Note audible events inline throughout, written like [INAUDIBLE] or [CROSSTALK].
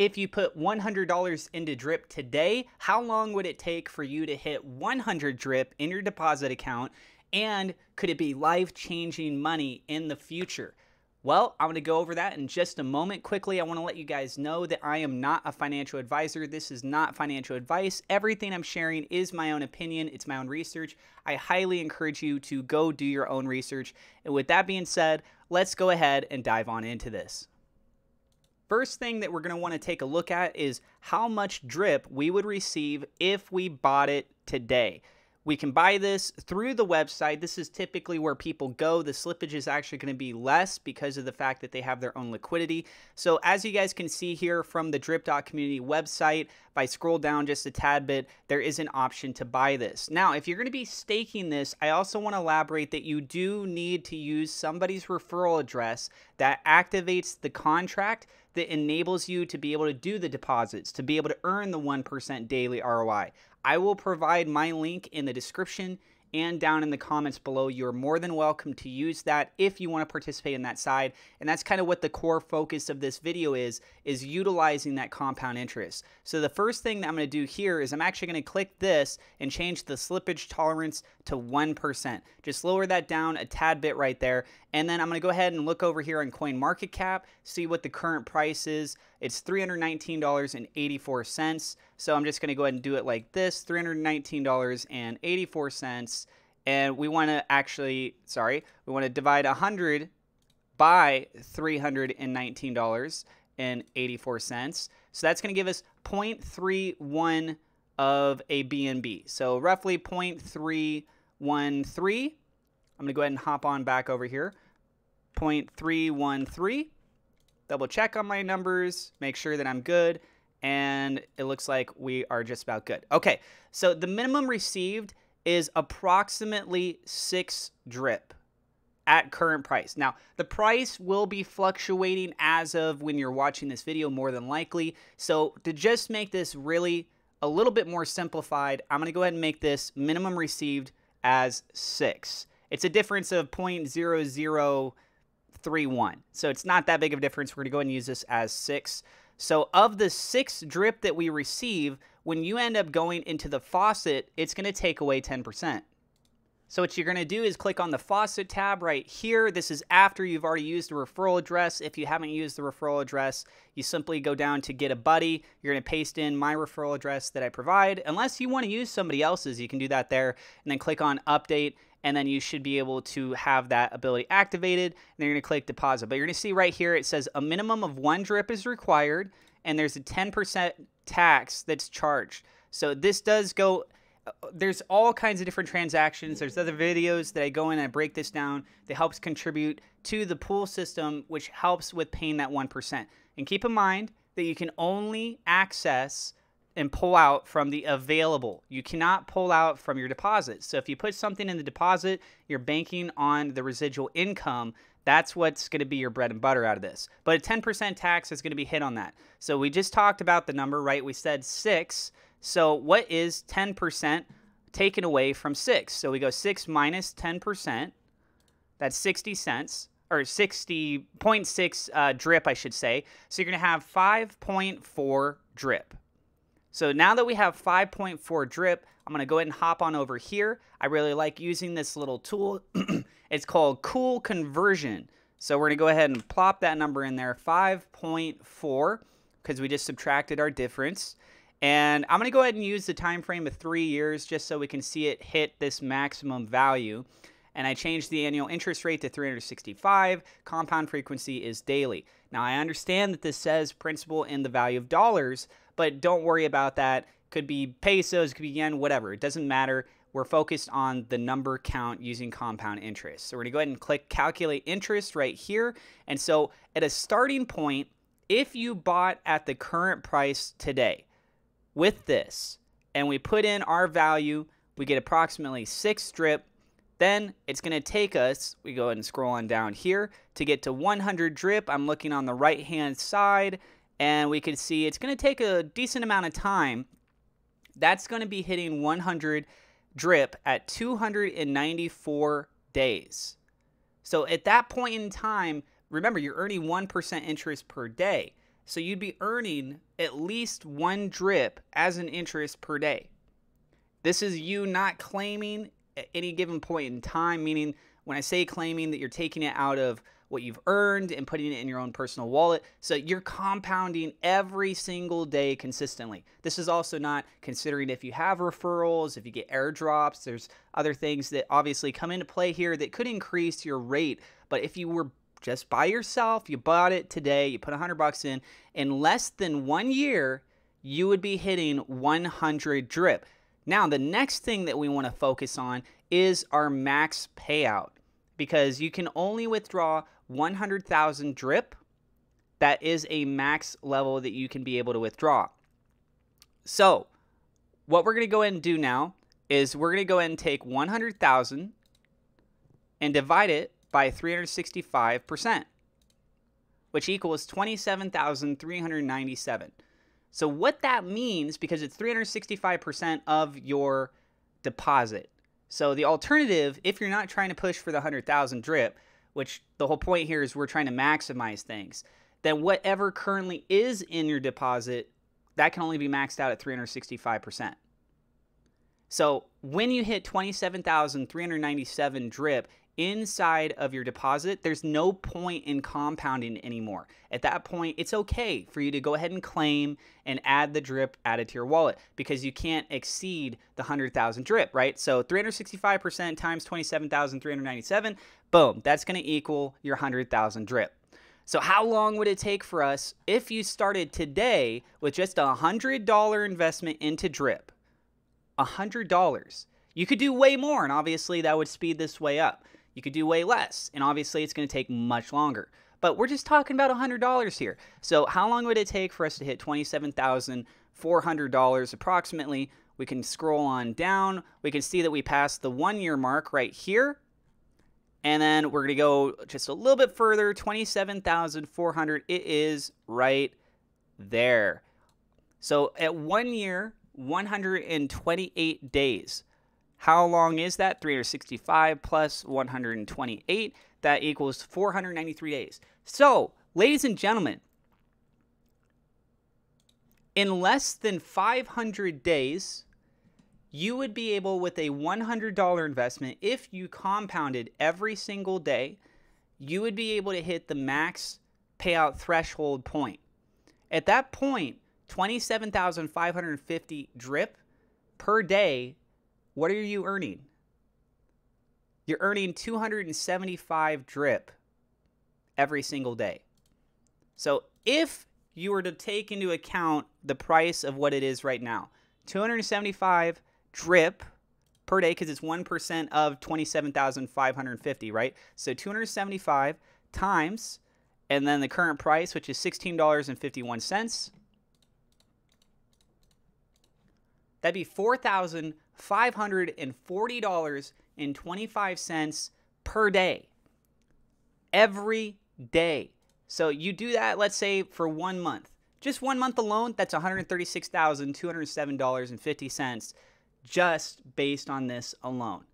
if you put $100 into drip today, how long would it take for you to hit 100 drip in your deposit account? And could it be life changing money in the future? Well, I'm going to go over that in just a moment. Quickly, I want to let you guys know that I am not a financial advisor. This is not financial advice. Everything I'm sharing is my own opinion, it's my own research. I highly encourage you to go do your own research. And with that being said, let's go ahead and dive on into this. First thing that we're going to want to take a look at is how much drip we would receive if we bought it today. We can buy this through the website. This is typically where people go. The slippage is actually going to be less because of the fact that they have their own liquidity. So as you guys can see here from the drip.community website, if I scroll down just a tad bit, there is an option to buy this. Now, if you're going to be staking this, I also want to elaborate that you do need to use somebody's referral address that activates the contract that enables you to be able to do the deposits, to be able to earn the 1% daily ROI. I will provide my link in the description and down in the comments below. You're more than welcome to use that if you want to participate in that side. And that's kind of what the core focus of this video is, is utilizing that compound interest. So the first thing that I'm going to do here is I'm actually going to click this and change the slippage tolerance to 1%. Just lower that down a tad bit right there. And then I'm going to go ahead and look over here on CoinMarketCap, see what the current price is. It's $319.84. So I'm just going to go ahead and do it like this, $319.84. And we want to actually, sorry, we want to divide 100 by $319.84. So that's going to give us 0.31 of a BNB. So roughly 0.313. I'm going to go ahead and hop on back over here. 0.313. Double check on my numbers, make sure that I'm good, and it looks like we are just about good. Okay, so the minimum received is approximately six drip at current price. Now, the price will be fluctuating as of when you're watching this video, more than likely. So, to just make this really a little bit more simplified, I'm to go ahead and make this minimum received as six. It's a difference of 0.0031. So, it's not that big of a difference. We're going to go ahead and use this as six. So, of the six drip that we receive, when you end up going into the faucet, it's going to take away 10%. So what you're going to do is click on the faucet tab right here. This is after you've already used the referral address. If you haven't used the referral address, you simply go down to get a buddy. You're going to paste in my referral address that I provide. Unless you want to use somebody else's, you can do that there and then click on update and then you should be able to have that ability activated. And then you're going to click deposit. But you're going to see right here it says a minimum of one drip is required and there's a 10% tax that's charged. So this does go there's all kinds of different transactions. There's other videos that I go in and I break this down that helps contribute to the pool system, which helps with paying that 1%. And keep in mind that you can only access and pull out from the available. You cannot pull out from your deposit. So if you put something in the deposit, you're banking on the residual income. That's what's going to be your bread and butter out of this. But a 10% tax is going to be hit on that. So we just talked about the number, right? We said six. So what is 10% taken away from 6? So we go 6 minus 10%. That's 60 cents, or 60.6 uh, drip, I should say. So you're going to have 5.4 drip. So now that we have 5.4 drip, I'm going to go ahead and hop on over here. I really like using this little tool. [CLEARS THROAT] it's called Cool Conversion. So we're going to go ahead and plop that number in there, 5.4, because we just subtracted our difference. And I'm going to go ahead and use the time frame of three years just so we can see it hit this maximum value. And I changed the annual interest rate to 365. Compound frequency is daily. Now, I understand that this says principal in the value of dollars, but don't worry about that. Could be pesos, could be yen, whatever. It doesn't matter. We're focused on the number count using compound interest. So we're to go ahead and click calculate interest right here. And so at a starting point, if you bought at the current price today, with this and we put in our value, we get approximately six drip. Then it's going to take us, we go ahead and scroll on down here to get to 100 drip. I'm looking on the right hand side and we can see it's going to take a decent amount of time. That's going to be hitting 100 drip at 294 days. So at that point in time, remember you're earning 1% interest per day. So you'd be earning at least one drip as an interest per day. This is you not claiming at any given point in time, meaning when I say claiming that you're taking it out of what you've earned and putting it in your own personal wallet. So you're compounding every single day consistently. This is also not considering if you have referrals, if you get airdrops, there's other things that obviously come into play here that could increase your rate. But if you were just by yourself, you bought it today, you put 100 bucks in, in less than 1 year, you would be hitting 100 drip. Now, the next thing that we want to focus on is our max payout because you can only withdraw 100,000 drip. That is a max level that you can be able to withdraw. So, what we're going to go ahead and do now is we're going to go ahead and take 100,000 and divide it by 365%, which equals 27,397. So what that means, because it's 365% of your deposit. So the alternative, if you're not trying to push for the 100,000 drip, which the whole point here is we're trying to maximize things, then whatever currently is in your deposit, that can only be maxed out at 365%. So when you hit 27,397 drip, inside of your deposit, there's no point in compounding anymore. At that point, it's okay for you to go ahead and claim and add the drip added to your wallet because you can't exceed the 100,000 drip, right? So 365% times 27,397, boom, that's going to equal your 100,000 drip. So how long would it take for us if you started today with just a $100 investment into drip? $100. You could do way more, and obviously that would speed this way up. You could do way less, and obviously it's going to take much longer. But we're just talking about $100 here. So how long would it take for us to hit $27,400 approximately? We can scroll on down. We can see that we passed the one year mark right here. And then we're going to go just a little bit further, 27,400. It is right there. So at one year, 128 days. How long is that? 365 plus 128. That equals 493 days. So, ladies and gentlemen, in less than 500 days, you would be able, with a $100 investment, if you compounded every single day, you would be able to hit the max payout threshold point. At that point, 27,550 drip per day what are you earning? You're earning 275 drip every single day. So if you were to take into account the price of what it is right now, 275 drip per day because it's 1% of 27,550, right? So 275 times and then the current price which is $16.51 That'd be $4,540.25 per day. Every day. So you do that, let's say, for one month. Just one month alone, that's $136,207.50 just based on this alone.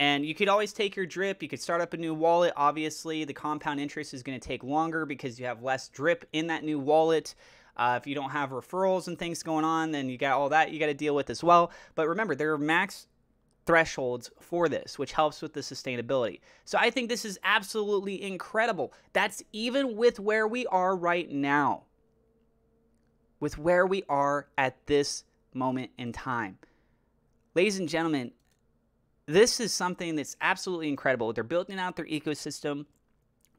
And you could always take your drip. You could start up a new wallet. Obviously, the compound interest is going to take longer because you have less drip in that new wallet. Uh, if you don't have referrals and things going on, then you got all that you got to deal with as well. But remember, there are max thresholds for this, which helps with the sustainability. So I think this is absolutely incredible. That's even with where we are right now, with where we are at this moment in time. Ladies and gentlemen, this is something that's absolutely incredible. They're building out their ecosystem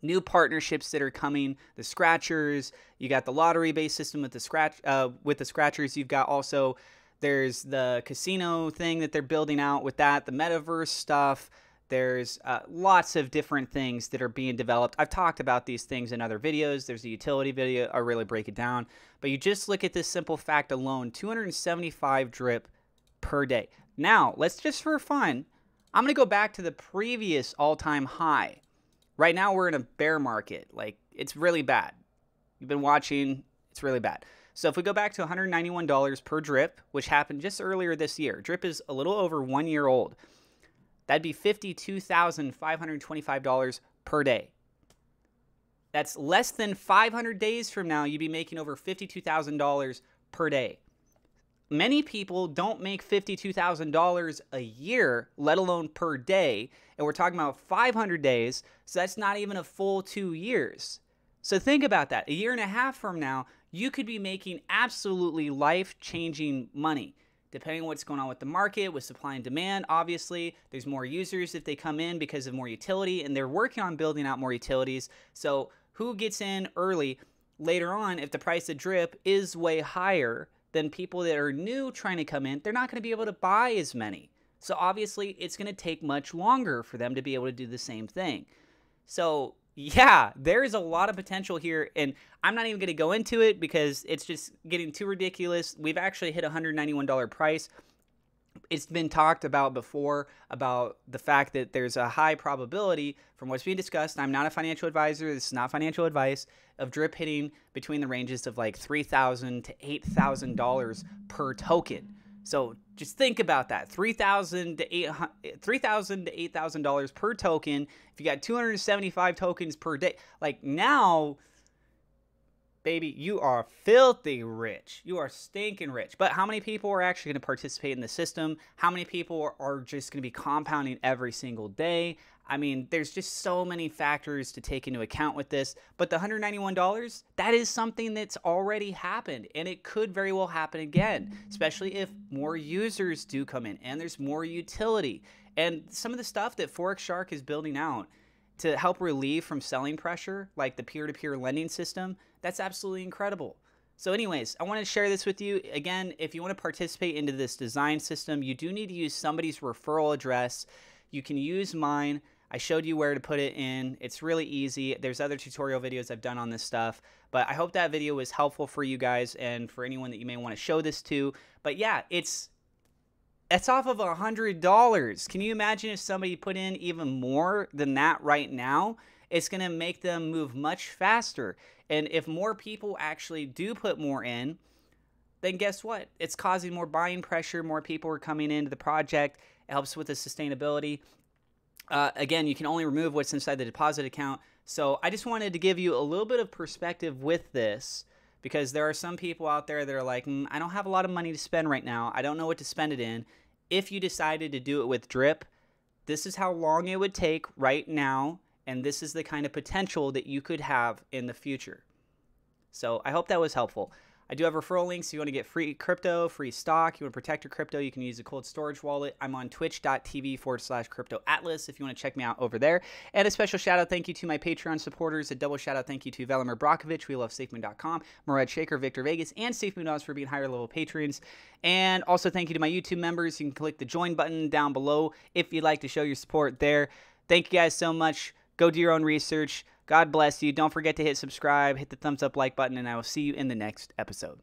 new partnerships that are coming the scratchers you got the lottery based system with the scratch uh, with the scratchers you've got also there's the casino thing that they're building out with that the metaverse stuff. There's uh, lots of different things that are being developed. I've talked about these things in other videos. There's a utility video i really break it down. But you just look at this simple fact alone 275 drip per day. Now let's just for fun i'm going to go back to the previous all-time high Right now, we're in a bear market. Like, it's really bad. You've been watching, it's really bad. So if we go back to $191 per drip, which happened just earlier this year, drip is a little over one year old. That'd be $52,525 per day. That's less than 500 days from now, you'd be making over $52,000 per day. Many people don't make $52,000 a year, let alone per day. And we're talking about 500 days, so that's not even a full two years. So think about that. A year and a half from now, you could be making absolutely life changing money depending on what's going on with the market, with supply and demand, obviously, there's more users if they come in because of more utility, and they're working on building out more utilities. So, who gets in early? Later on, if the price of drip is way higher than people that are new trying to come in, they're not going to be able to buy as many. So, obviously, it's going to take much longer for them to be able to do the same thing. So, yeah, there is a lot of potential here, and I'm not even going to go into it because it's just getting too ridiculous. We've actually hit a $191 price. It's been talked about before about the fact that there's a high probability, from what's being discussed. I'm not a financial advisor. This is not financial advice of drip hitting between the ranges of like 3,000 to $8,000 per token. So just think about that: three thousand to eight three thousand to eight thousand dollars per token. If you got two hundred seventy five tokens per day, like now, baby, you are filthy rich. You are stinking rich. But how many people are actually going to participate in the system? How many people are just going to be compounding every single day? I mean, there's just so many factors to take into account with this. But the $191, that is something that's already happened and it could very well happen again, especially if more users do come in and there's more utility. And some of the stuff that Forex Shark is building out to help relieve from selling pressure, like the peer to peer lending system, that's absolutely incredible. So, anyways, I want to share this with you. Again, if you want to participate into this design system, you do need to use somebody's referral address. You can use mine. I showed you where to put it in. It's really easy. There's other tutorial videos I've done on this stuff, but I hope that video was helpful for you guys and for anyone that you may want to show this to. But yeah, it's it's off of a hundred dollars. Can you imagine if somebody put in even more than that right now? It's gonna make them move much faster. And if more people actually do put more in, then guess what? It's causing more buying pressure. More people are coming into the project. It helps with the sustainability. Uh, again, you can only remove what's inside the deposit account. So I just wanted to give you a little bit of perspective with this because there are some people out there that are like, mm, I don't have a lot of money to spend right now. I don't know what to spend it in. If you decided to do it with Drip, this is how long it would take right now, and this is the kind of potential that you could have in the future. So I hope that was helpful. I do have referral links. If you want to get free crypto, free stock, you want to protect your crypto, you can use a cold storage wallet. I'm on twitch.tv forward slash crypto atlas if you want to check me out over there. And a special shout out thank you to my Patreon supporters. A double shout out thank you to Velimir Brakovich, we love SafeMoon.com, Murad Shaker, Victor Vegas, and SafeMoon for being higher level patrons. And also thank you to my YouTube members. You can click the join button down below if you'd like to show your support there. Thank you guys so much. Go do your own research. God bless you. Don't forget to hit subscribe, hit the thumbs up like button, and I will see you in the next episode.